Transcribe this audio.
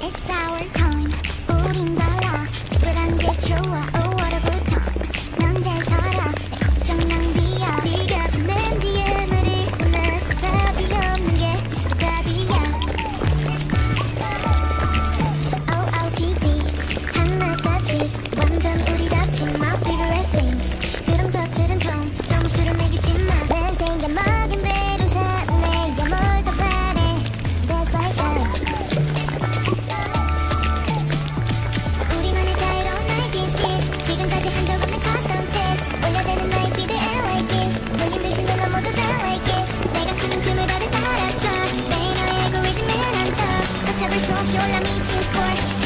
Exacto. Resolve your meeting for